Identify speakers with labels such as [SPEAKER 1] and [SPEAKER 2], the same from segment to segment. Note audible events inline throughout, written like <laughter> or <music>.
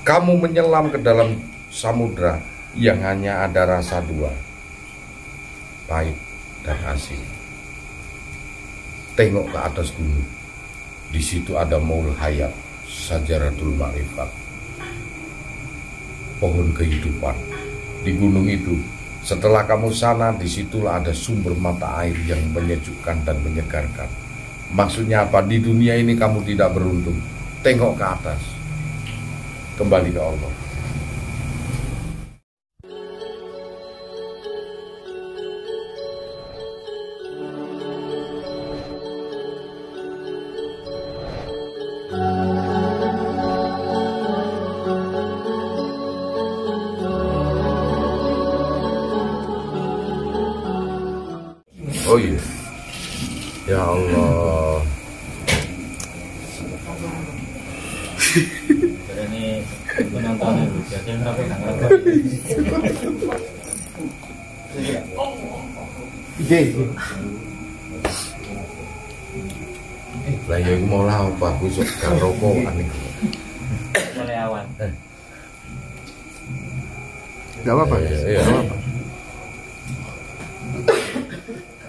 [SPEAKER 1] kamu menyelam ke dalam samudra yang hanya ada rasa dua, pahit dan asin. Tengok ke atas gunung, di situ ada maul hayat, sajaratul ma'rifat, pohon kehidupan. Di gunung itu, setelah kamu sana, di situlah ada sumber mata air yang menyejukkan dan menyegarkan. Maksudnya apa? Di dunia ini kamu tidak beruntung. Tengok ke atas. Kembali ke Allah. Lah ya iku mau lah apa aku iso gak rokokan iki.
[SPEAKER 2] mulai awan
[SPEAKER 3] Gak apa-apa.
[SPEAKER 1] Iya, iya.
[SPEAKER 3] Gak apa-apa.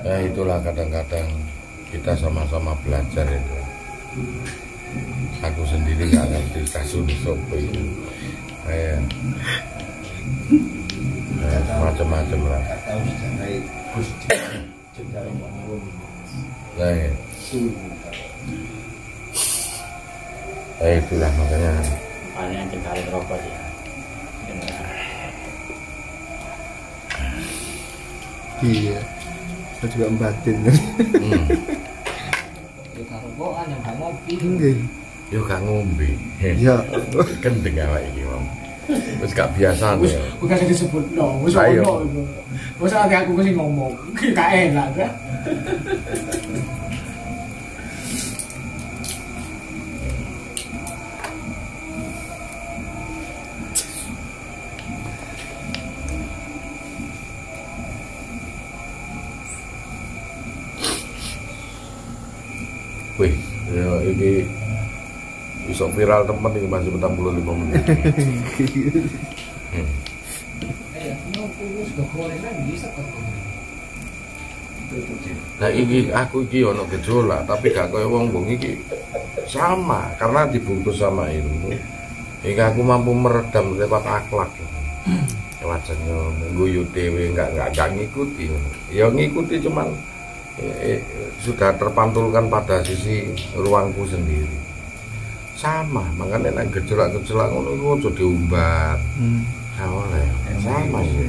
[SPEAKER 1] Ya itulah kadang-kadang kita sama-sama belajar itu. Aku sendiri nggak ngerti kasus sopo itu. Kayak macam-macam lah. <coughs> Nah, ya. Eh, itulah makanya
[SPEAKER 2] paling rokok ya
[SPEAKER 3] Iya. Saya juga membatin.
[SPEAKER 1] hmm,
[SPEAKER 2] rokokan yang nggak ngopi
[SPEAKER 3] Nggih.
[SPEAKER 1] yo gak ngombe.
[SPEAKER 3] Ya.
[SPEAKER 1] Kendeng awake iki, Mam. wis gak biasa
[SPEAKER 4] wis wis kadang disebut no. Wis ono wis ati aku kesing ngomong. Kaya enak
[SPEAKER 1] bisa viral temen ini masih 45 menit. Hmm. Nah iki aku iki ono gejolak tapi gak kaya wong wong iki sama karena dibungkus sama ilmu. Hingga aku mampu meredam lewat akhlak. Lewat senyum, guyu dewe nggak nggak nggak ngikuti. Ya ngikuti cuman eh, eh, sudah terpantulkan pada sisi ruangku sendiri. Sama, makanya nek gejolak-gejolak ngono iku aja diumbar.
[SPEAKER 3] Hmm.
[SPEAKER 1] Oleh, sama ya.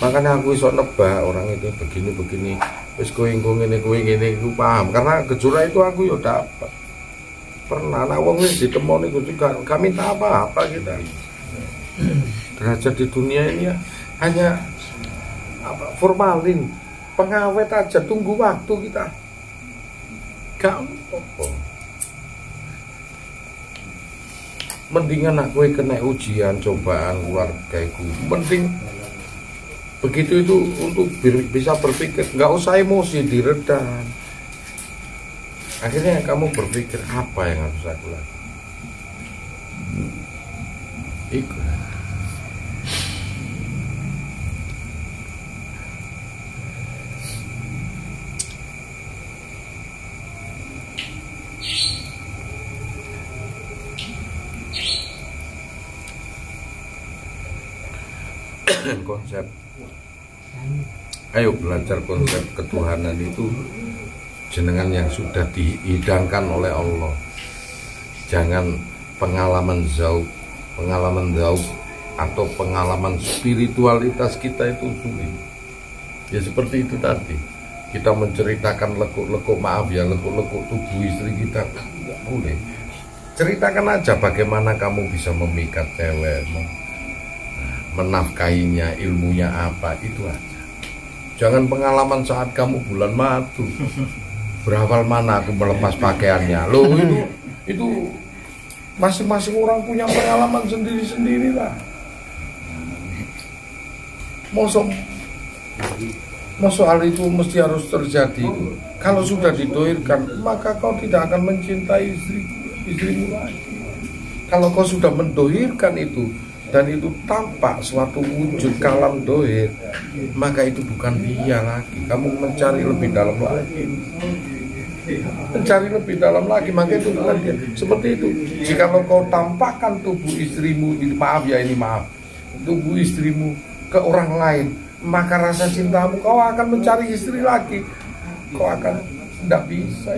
[SPEAKER 1] Makanya aku iso nebak orang itu begini begini. Wis kowe engko ngene kowe ngene iku paham karena gejolak itu aku yo dapat. Pernah anak wong wis ditemoni juga gak minta apa-apa kita. Derajat di dunia ini ya hanya apa formalin pengawet aja tunggu waktu kita gak apa mendingan aku kena ujian cobaan keluarga iku. Mending begitu itu untuk bisa berpikir. Nggak usah emosi diredam. Akhirnya kamu berpikir apa yang harus aku lakukan? Ikut ayo belajar konsep ketuhanan itu jenengan yang sudah dihidangkan oleh Allah. Jangan pengalaman zauq pengalaman zauq atau pengalaman spiritualitas kita itu sulit. Ya seperti itu tadi. Kita menceritakan lekuk-lekuk maaf ya lekuk-lekuk tubuh istri kita nggak boleh. Ceritakan aja bagaimana kamu bisa memikat cewek menafkahinya ilmunya apa itu aja jangan pengalaman saat kamu bulan madu. Berhafal mana aku melepas pakaiannya? Loh itu itu masing-masing orang punya pengalaman sendiri-sendiri lah. Mosok Mosok hal itu mesti harus terjadi. Kalau sudah didoirkan maka kau tidak akan mencintai istri istrimu lagi. Kalau kau sudah mendohirkan itu dan itu tampak suatu wujud kalam dohir. Maka itu bukan dia lagi. Kamu mencari lebih dalam lagi. Mencari lebih dalam lagi maka itu bukan dia. Seperti itu. Jika kau tampakkan tubuh istrimu ini maaf ya ini maaf. Tubuh istrimu ke orang lain maka rasa cintamu kau akan mencari istri lagi. Kau akan tidak bisa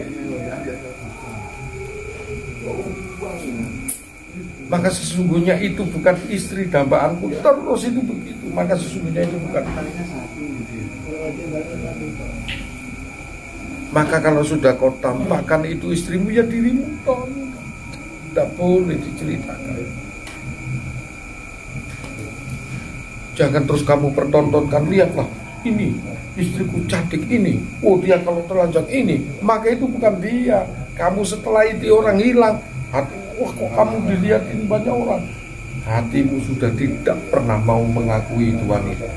[SPEAKER 1] maka sesungguhnya itu bukan istri dambaanku. Terus itu begitu. Maka sesungguhnya itu bukan. Maka kalau sudah kau tampakkan itu istrimu ya dirimu tidak boleh diceritakan. Jangan terus kamu pertontonkan. Lihatlah ini istriku cantik ini. Oh dia kalau telanjang ini maka itu bukan dia. Kamu setelah itu orang hilang. Hati wah kok kamu dilihatin banyak orang? Hatimu sudah tidak pernah mau mengakui itu wanita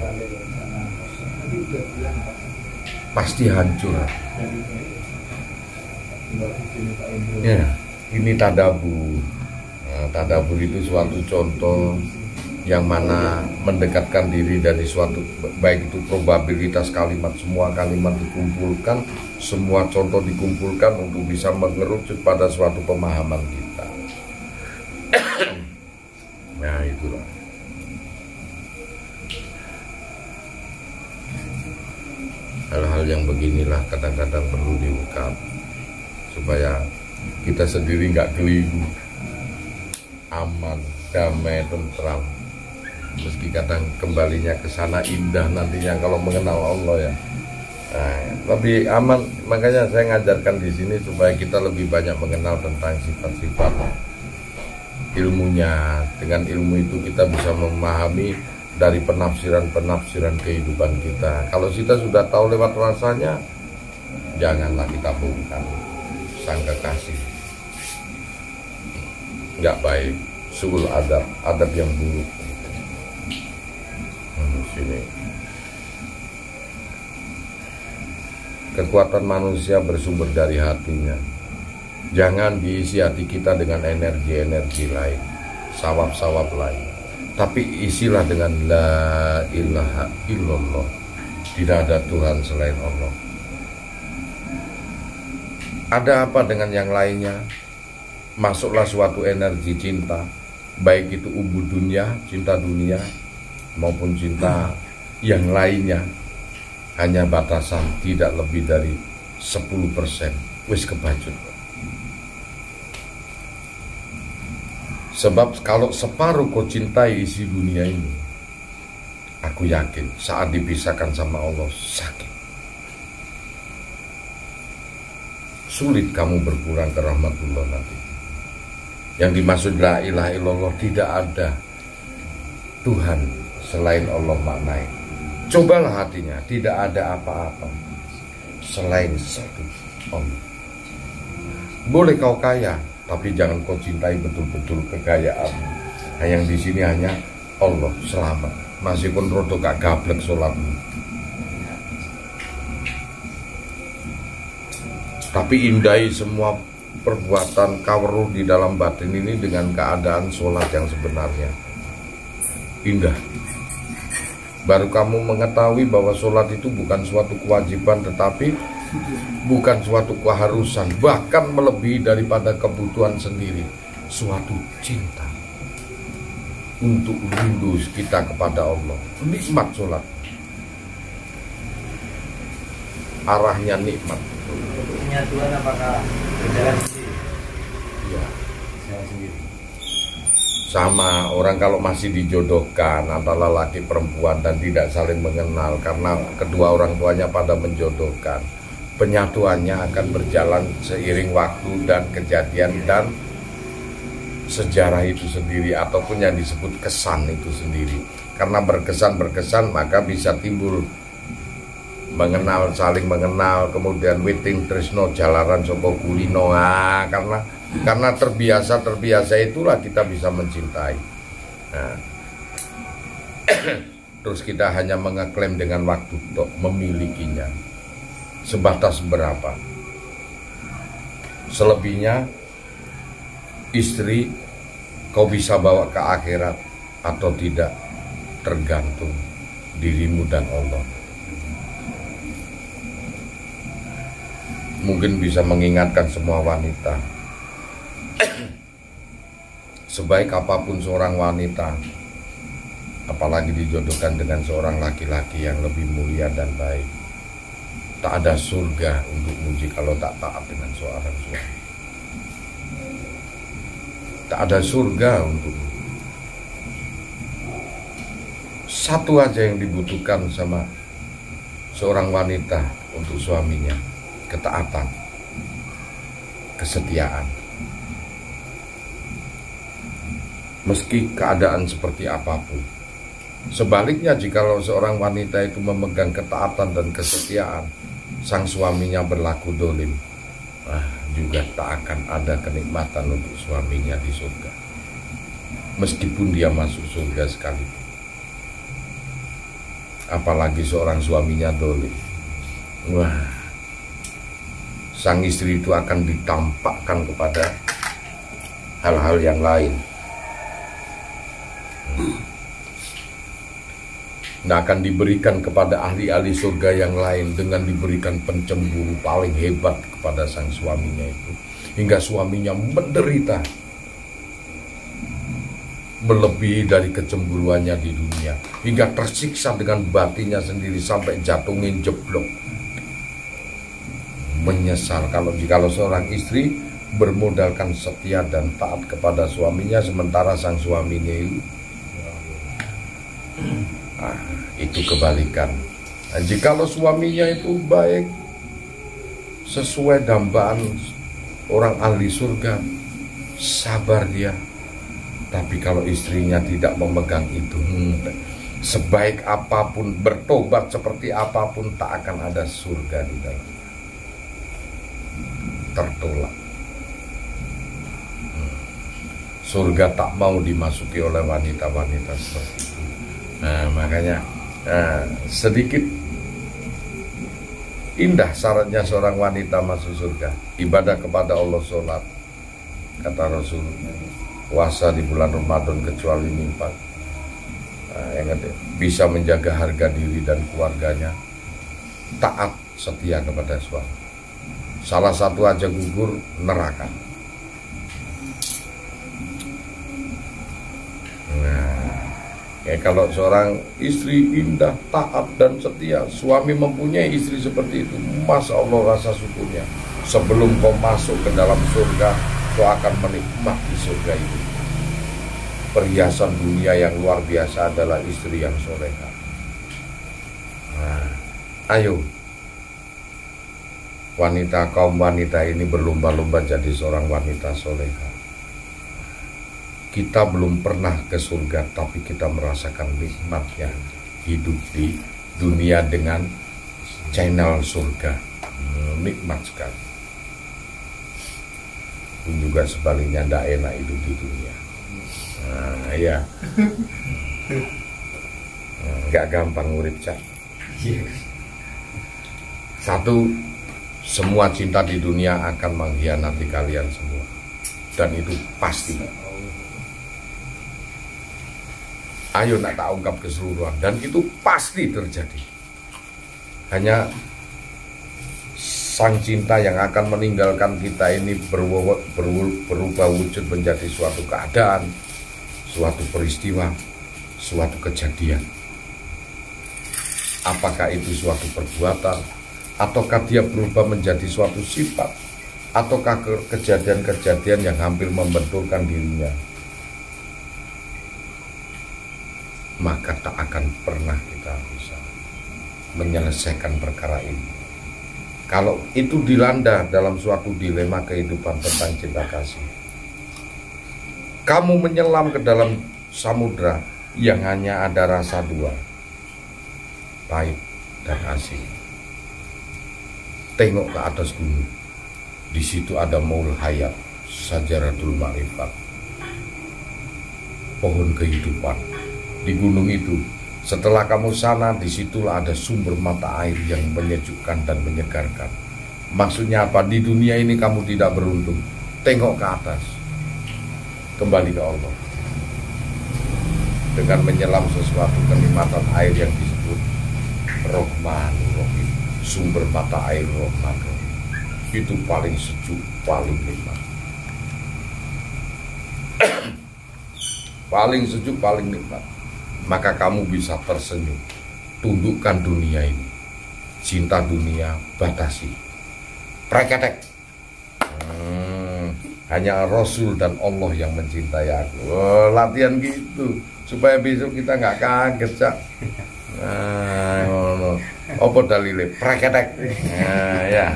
[SPEAKER 1] pasti hancur. Ya ini tadabur nah, tadabur itu suatu contoh yang mana mendekatkan diri dari suatu baik itu probabilitas kalimat semua kalimat dikumpulkan semua contoh dikumpulkan untuk bisa mengerucut pada suatu pemahaman kita nah itulah. Hal-hal yang beginilah kadang-kadang perlu diungkap supaya kita sendiri nggak keliru. Aman damai tentram. Meski kadang kembalinya ke sana indah nantinya kalau mengenal Allah ya. Nah, lebih aman. Makanya saya ngajarkan di sini supaya kita lebih banyak mengenal tentang sifat-sifat ilmunya. Dengan ilmu itu kita bisa memahami dari penafsiran-penafsiran kehidupan kita. Kalau kita sudah tahu lewat rasanya janganlah kita bungkam sang kekasih. Nggak baik. Suul adab. Adab yang buruk. Hmm, sini. Kekuatan manusia bersumber dari hatinya Jangan diisi hati kita dengan energi-energi lain, sawab-sawab lain. Tapi isilah dengan la ilaha illallah. Tidak ada Tuhan selain Allah. Ada apa dengan yang lainnya? Masuklah suatu energi cinta, baik itu ubu dunia, cinta dunia, maupun cinta yang lainnya. Hanya batasan tidak lebih dari 10% wis kebacut Sebab kalau separuh kau cintai isi dunia ini, aku yakin saat dipisahkan sama Allah sakit. Sulit kamu berkurang ke rahmatullah nanti. Yang dimaksud la ilaha illallah tidak ada Tuhan selain Allah maknai. Cobalah hatinya, tidak ada apa-apa selain satu Allah. Boleh kau kaya, tapi jangan kau cintai betul-betul kekayaan. Nah, yang di sini hanya Allah selamat. Masih pun rodo gak gablek sholatmu. Tapi indai semua perbuatan kaweruh di dalam batin ini dengan keadaan sholat yang sebenarnya. Indah. Baru kamu mengetahui bahwa sholat itu bukan suatu kewajiban tetapi bukan suatu keharusan, bahkan melebihi daripada kebutuhan sendiri, suatu cinta untuk rindu kita kepada Allah. Nikmat sholat. Arahnya nikmat.
[SPEAKER 2] Punya Tuhan apakah berjalan sendiri?
[SPEAKER 1] Ya.
[SPEAKER 2] Jalan sendiri.
[SPEAKER 1] Sama orang kalau masih dijodohkan antara laki perempuan dan tidak saling mengenal karena kedua orang tuanya pada menjodohkan penyatuannya akan berjalan seiring waktu dan kejadian dan sejarah itu sendiri ataupun yang disebut kesan itu sendiri. Karena berkesan-berkesan maka bisa timbul mengenal saling mengenal kemudian waiting trisno jalaran sopo kulino nah, karena karena terbiasa terbiasa itulah kita bisa mencintai. Nah, <coughs> terus kita hanya mengeklaim dengan waktu untuk memilikinya sebatas berapa. Selebihnya istri kau bisa bawa ke akhirat atau tidak tergantung dirimu dan Allah. Mungkin bisa mengingatkan semua wanita. Sebaik apa pun seorang wanita, apalagi dijodohkan dengan seorang laki-laki yang lebih mulia dan baik, tak ada surga untuk muji kalau tak taat dengan seorang suami. Tak ada surga untuk satu aja yang dibutuhkan sama seorang wanita untuk suaminya ketaatan kesetiaan. Meski keadaan seperti apa pun. Sebaliknya jikalau seorang wanita itu memegang ketaatan dan kesetiaan sang suaminya berlaku dolim. Ah, juga tak akan ada kenikmatan untuk suaminya di surga. Meskipun dia masuk surga sekalipun apalagi seorang suaminya dolim. Wah, sang istri itu akan ditampakkan kepada hal-hal yang lain. Nah akan diberikan kepada ahli-ahli surga yang lain dengan diberikan pencemburu paling hebat kepada sang suaminya itu. Hingga suaminya menderita melebihi dari kecemburuannya di dunia hingga tersiksa dengan batinnya sendiri sampai jatuhin jeblok menyesal kalau jika seorang istri bermodalkan setia dan taat kepada suaminya sementara sang suaminya itu ah, itu kebalikan nah, jikalau suaminya itu baik sesuai dambaan orang ahli surga sabar dia tapi kalau istrinya tidak memegang itu, hmm, sebaik apa pun bertobat seperti apa pun tak akan ada surga di dalam. Tertolak. Hmm. Surga tak mau dimasuki oleh wanita-wanita seperti itu. Nah, makanya nah, sedikit indah syaratnya seorang wanita masuk surga. Ibadah kepada Allah sholat, kata Rasul puasa di bulan Ramadan kecuali empat nah, yang bisa menjaga harga diri dan keluarganya taat setia kepada suami salah satu aja gugur neraka ya kalau seorang istri indah taat dan setia suami mempunyai istri seperti itu masa Allah rasa syukurnya sebelum kau masuk ke dalam surga kau akan menikmati surga itu perhiasan dunia yang luar biasa adalah istri yang soleha. Nah, ayo, wanita kaum wanita ini berlomba-lomba jadi seorang wanita soleha. Kita belum pernah ke surga, tapi kita merasakan nikmatnya hidup di dunia dengan channel surga. Hmm, nikmat sekali. Pun juga sebaliknya tidak enak hidup di dunia. Nah, iya. Gak gampang urip cak. Satu, semua cinta di dunia akan mengkhianati kalian semua. Dan itu pasti. Ayo nak tak ungkap keseluruhan. Dan itu pasti terjadi. Hanya sang cinta yang akan meninggalkan kita ini berubah wujud menjadi suatu keadaan suatu peristiwa, suatu kejadian. Apakah itu suatu perbuatan, ataukah dia berubah menjadi suatu sifat, ataukah kejadian-kejadian yang hampir membenturkan dirinya, maka tak akan pernah kita bisa menyelesaikan perkara ini. Kalau itu dilanda dalam suatu dilema kehidupan tentang cinta kasih, kamu menyelam ke dalam samudra yang hanya ada rasa dua, pahit dan asin. Tengok ke atas gunung, di situ ada maul hayat, sajaratul ma'rifat, pohon kehidupan. Di gunung itu, setelah kamu sana, di situlah ada sumber mata air yang menyejukkan dan menyegarkan. Maksudnya apa? Di dunia ini kamu tidak beruntung. Tengok ke atas kembali ke Allah dengan menyelam sesuatu kenikmatan air yang disebut Rohman Rohim sumber mata air Rohman Rohim. itu paling sejuk paling nikmat <coughs> paling sejuk paling nikmat maka kamu bisa tersenyum. Tundukkan dunia ini. Cinta dunia batasi. Preketek. Hmm, hanya Rasul dan Allah yang mencintai aku. Oh, latihan gitu. Supaya besok kita nggak kaget cak. Nah, ngono. apa dalile? Preketek. Nah, ya.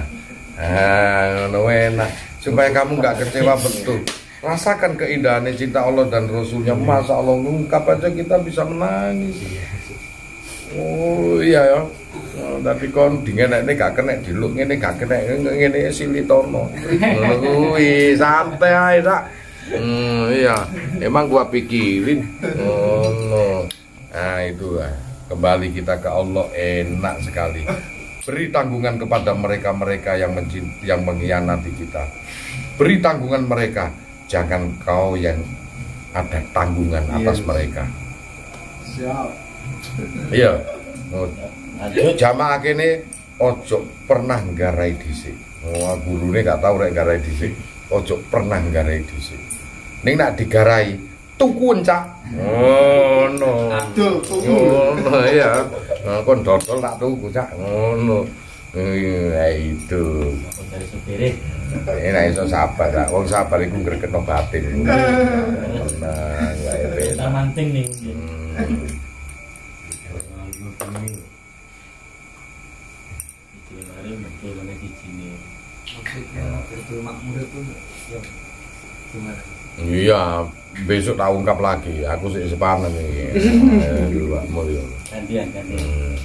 [SPEAKER 1] Ngono enak. Supaya kamu nggak kecewa betul rasakan keindahannya cinta Allah dan Rasulnya. Masa Allah ngungkap aja kita bisa menangis. Oh iya ya. Oh, tapi kon dengan ini gak kena diluk ini gak kena ini silitono ngono kuwi santai ae sak hmm, iya. Emang gua pikirin. Ngono. Nah itu lah kembali kita ke Allah enak sekali. Beri tanggungan kepada mereka-mereka yang yang mengkhianati kita. Beri tanggungan mereka jangan kau yang ada tanggungan atas
[SPEAKER 3] Iya.
[SPEAKER 1] mereka
[SPEAKER 4] Siap.
[SPEAKER 1] iya Oh, jamaah kene ojo pernah nggarai dhisik. Oh, gurune gak tau rek nggarai dhisik. Ojo pernah nggarai dhisik. Ning nak digarai tuku cak. Oh no.
[SPEAKER 3] Aduh.
[SPEAKER 1] Ngono ya. Nah, kon dodol tak tuku cak. Ngono. Ya itu.
[SPEAKER 2] aku dari supire
[SPEAKER 1] Ini iso sabar, Cak. Wong sabar iku ngreketno batin. Nah, ya
[SPEAKER 2] kita
[SPEAKER 1] enak.
[SPEAKER 2] manting nih
[SPEAKER 1] Hmm.
[SPEAKER 2] Iki mari betul banget di sini
[SPEAKER 3] maksudnya betul makmur itu ya gimana
[SPEAKER 1] Iya, besok tak ungkap lagi. Aku sih sepanen iki. Eh, dulu, Pak. Mulyo.
[SPEAKER 2] gantian gantian
[SPEAKER 1] Hmm.